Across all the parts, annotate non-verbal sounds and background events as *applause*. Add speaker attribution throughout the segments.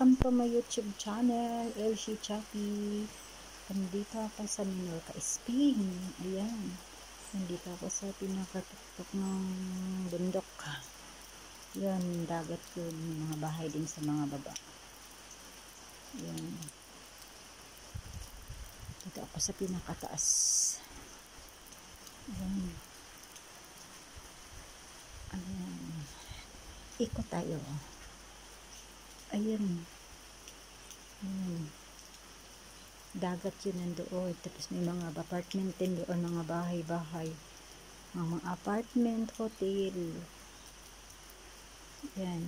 Speaker 1: Welcome to my YouTube channel, LC Chappy. Nandito ako sa Minorca Spring. Ayan. Nandito ako sa pinakatuktok ng bundok. Yan, dagat yun. Mga bahay din sa mga baba. Yan. Dito ako sa pinakataas. Ayan. Ayan. Ikot tayo. Ayan. Ayan. Dagat yun nandoon. Tapos may mga apartment din doon, mga bahay-bahay. Mga, apartment, hotel. Ayan.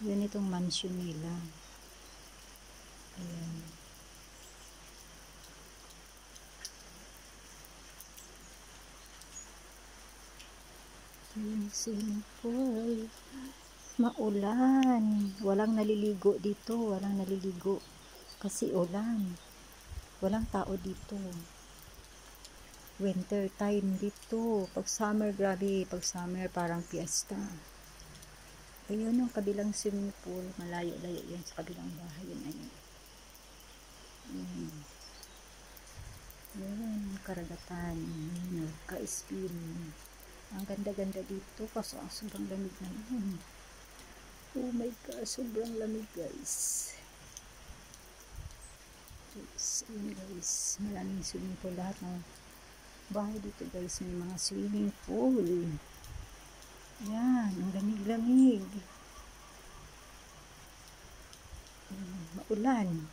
Speaker 1: Yun itong mansion nila. Ayan. Ayan, swimming pool. Maulan. Walang naliligo dito. Walang naliligo. Kasi ulan. Walang tao dito. Winter time dito. Pag summer, grabe. Pag summer, parang fiesta. Ayun yung kabilang swimming pool. Malayo-layo yan sa kabilang bahay. Yun, ayun. Ayun. Ayun, karagatan. Ayun, ka-spin. Ang ganda-ganda dito kasi ang sobrang lamig na yun. Oh my god, sobrang lamig guys. Guys, ayun guys. Maraming swimming pool. Lahat ng bahay dito guys may mga swimming pool. Yan, ang lamig-lamig. Hmm, Maulan.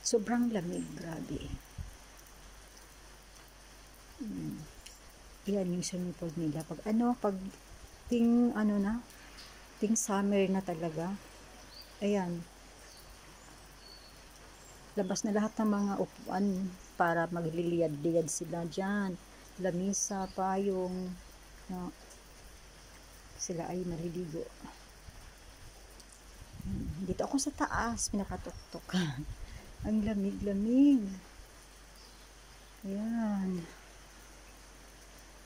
Speaker 1: Sobrang lamig, grabe. Hmm. Yan yung pool nila. Pag ano, pag ting ano na, ting summer na talaga. Ayan. Labas na lahat ng mga upuan para magliliyad-liyad sila dyan. Lamisa, payong, na sila ay maliligo. Hmm, Dito ako sa taas, pinakatuktok. *laughs* Ang lamig-lamig. Ayan.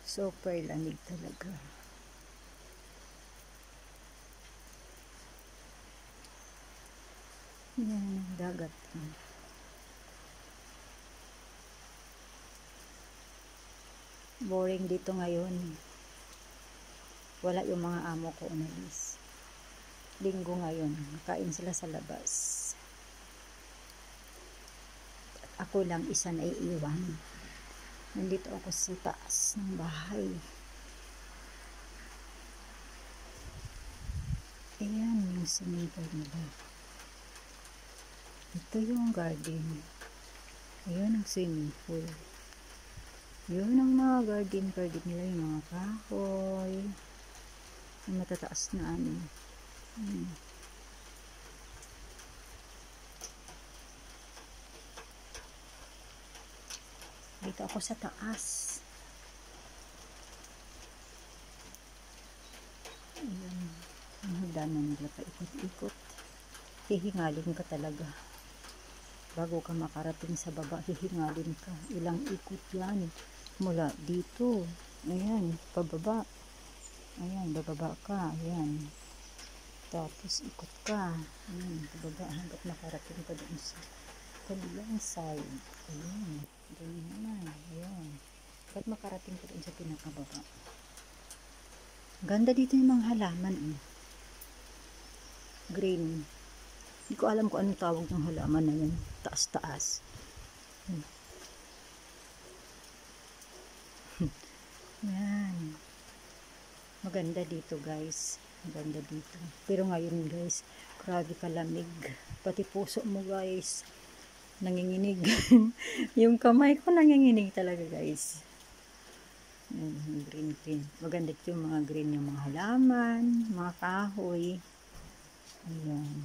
Speaker 1: Super lamig talaga. Yan, dagat. Boring dito ngayon. Wala yung mga amo ko umalis. Linggo ngayon. Kain sila sa labas. Ako lang isa na iiwan. Nandito ako sa taas ng bahay. Ayan yung pool nila. Ito yung garden. Ayan ang swimming pool. Yun ang mga garden garden nila yung mga kahoy. Yung matataas na ano. Hmm. Dito ako sa taas. Ayan. Ang hagdanan nila pa ikot-ikot. Hihingalin ka talaga. Bago ka makarating sa baba, hihingalin ka. Ilang ikot yan. Mula dito. Ayan, pababa. Ayan, bababa ka. Ayan. Tapos ikot ka. Ayan, pababa hanggat makarating ka doon sa kabilang side. Ayan. Ganyan naman. Ayan. Ba't makarating ka doon sa pinakababa? Ganda dito yung mga halaman. Eh. Green. Hindi ko alam kung anong tawag ng halaman na yan. Taas-taas. Hmm. *laughs* Maganda dito guys. Maganda dito. Pero ngayon guys, grabe kalamig. Pati puso mo guys nanginginig. *laughs* yung kamay ko nanginginig talaga guys. Green green. Maganda yung mga green yung mga halaman, mga kahoy. Ayan.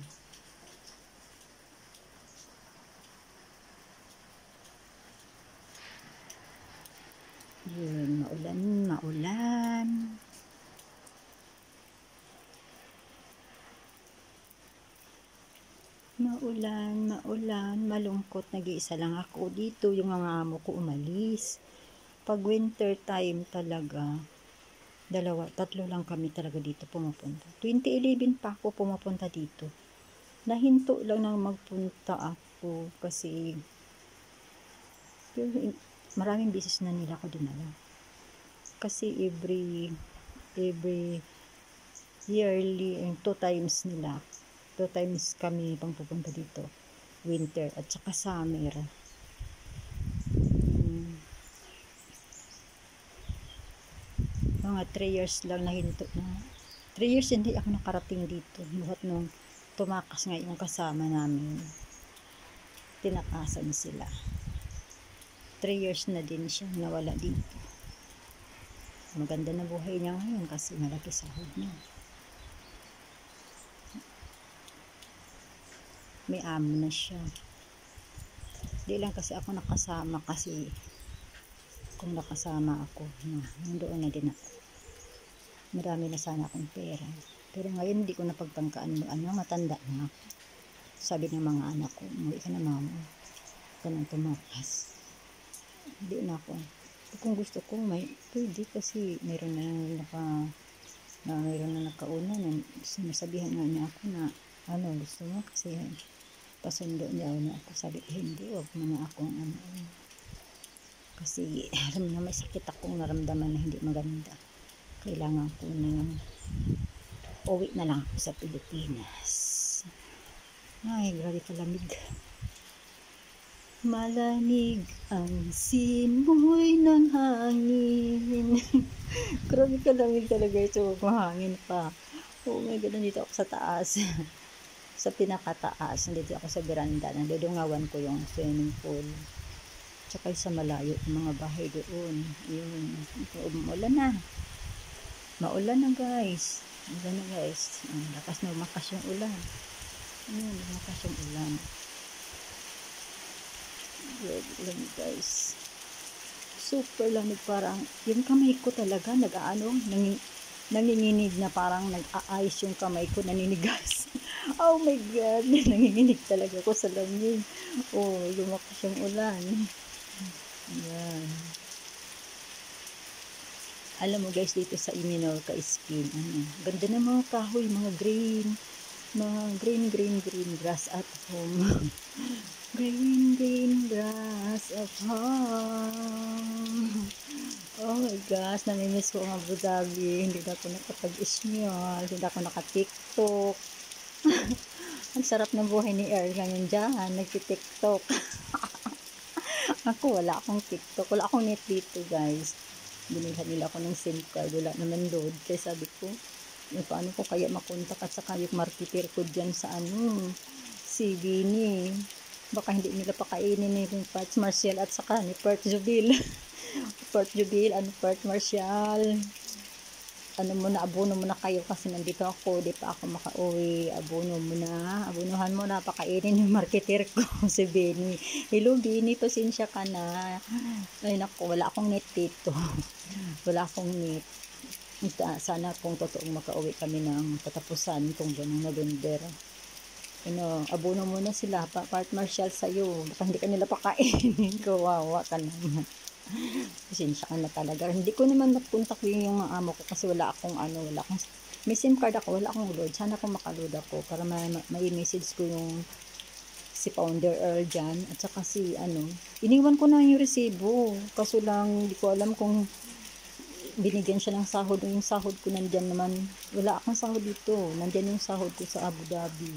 Speaker 1: Yun, maulan, maulan. Maulan, maulan, malungkot. Nag-iisa lang ako dito. Yung mga amo ko umalis. pag winter time talaga, dalawa, tatlo lang kami talaga dito pumupunta. 2011 pa ako pumupunta dito. Nahinto lang nang magpunta ako kasi maraming business na nila ako dinala. Kasi every every yearly and two times nila two times kami pang pupunta dito. Winter at saka summer. Hmm. mga 3 years lang na 3 years hindi ako nakarating dito. Buhat nung tumakas nga yung kasama namin. Tinakasan sila. 3 years na din siya nawala dito. Maganda na buhay niya ngayon kasi malaki sahod niya may amo na siya. Di lang kasi ako nakasama kasi kung nakasama ako na nandoon na din ako. Marami na sana akong pera. Pero ngayon hindi ko napagtangkaan ano matanda na ako. Sabi ng mga anak ko umuwi ka na mama. Ka nang tumakas. Hindi na ako. Kung gusto ko may pwede kasi meron na naka na mayroon na nakauna na sinasabihan nga niya ako na ano gusto mo? Kasi pasundo niya na ako sabi hindi wag mo na akong ano. Kasi alam na may sakit akong naramdaman na hindi maganda. Kailangan ko na uwi na lang ako sa Pilipinas. Ay grabe kalamig malamig ang simoy ng hangin. *laughs* Grabe kalamig talaga ito. Mahangin pa. Oh my god nandito ako sa taas *laughs* sa pinakataas. Nandito ako sa veranda. Nandudungawan ko yung swimming pool. Tsaka sa malayo, yung mga bahay doon. Yung, umulan na. Maulan na guys. Maulan na guys. Ang lakas na umakas yung ulan. Ayun, umakas yung ulan. Ulan guys. Super lamig parang, yung kamay ko talaga nag-ano, nanging, nanginginig na parang nag-aayos yung kamay ko, naninigas. *laughs* oh my God, *laughs* nanginginig talaga ako sa lamig. Oh, lumakas yung ulan. Yan. Alam mo guys, dito sa Iminorca Skin, ano, ganda ng mga kahoy, mga green, mga green, green, green grass at home. *laughs* green, green grass at home. Oh my gosh, namimiss ko ang Abu Dhabi. Hindi na ako nakapag-ismyol, hindi na ako naka-tiktok. Ang sarap ng buhay ni Earl ngayon dyan. Nagti-tiktok. *laughs* ako, wala akong tiktok. Wala akong net dito, guys. Binilhan nila ako ng SIM card. Wala naman load. Kaya sabi ko, eh, paano ko kaya makontak at saka yung marketer ko dyan sa ano, si Bini. Baka hindi nila pakainin ni Parts Martial at saka ni Pert Jubil. *laughs* Pert Jubil, ano Pert Martial ano muna, abono muna kayo kasi nandito ako, di pa ako makauwi, abono muna, abonuhan mo na, pakainin yung marketer ko, *laughs* si Benny. Hello Benny, pasensya ka na. Ay naku, wala akong net dito. *laughs* wala akong net. Sana kung totoong makauwi kami ng katapusan kung buwan ng November. Ano, abono muna sila, pa part martial sa'yo. Baka hindi ka nila pakainin. *laughs* Kawawa ka naman. Pasensya ka na talaga. Hindi ko naman napunta ko yung mga amo ko kasi wala akong ano, wala akong may SIM card ako, wala akong load. Sana kung makaload ako para may, may message ko yung si Founder Earl dyan at saka si ano, iniwan ko na yung resibo. Kaso lang, hindi ko alam kung binigyan siya ng sahod. Yung sahod ko nandyan naman, wala akong sahod dito. Nandyan yung sahod ko sa Abu Dhabi.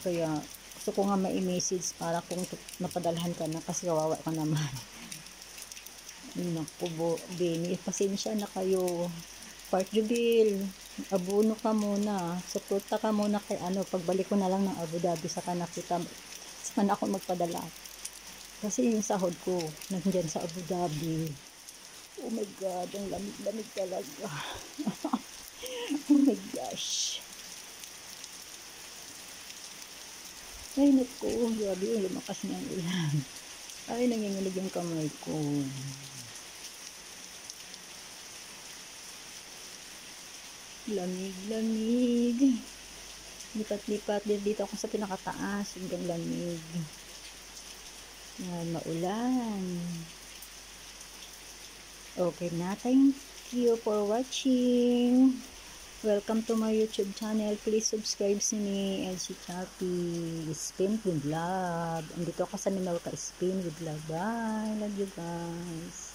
Speaker 1: Kaya, gusto ko nga may message para kung napadalhan ka na kasi kawawa ka naman. *laughs* Naku, bo, Benny, pasensya na kayo. Part Jubil, abuno ka muna. Suporta ka muna kay ano, pagbalik ko na lang ng Abu Dhabi, saka nakita, saka na ako magpadala. Kasi yung sahod ko, nandiyan sa Abu Dhabi. Oh my God, ang lamig-lamig talaga. *laughs* oh my gosh. Ay, naku, grabe yung lumakas ang ulan. Ay, nanginginig yung kamay ko. Lamig lamig lipat-lipat din dito ako sa pinakataas hanggang lamig yan maulan Okay na, thank you for watching. Welcome to my YouTube channel. Please subscribe si ni and si Chappy. Spin with love. Andito ako sa Minorca Spin with love. Bye. Love you guys.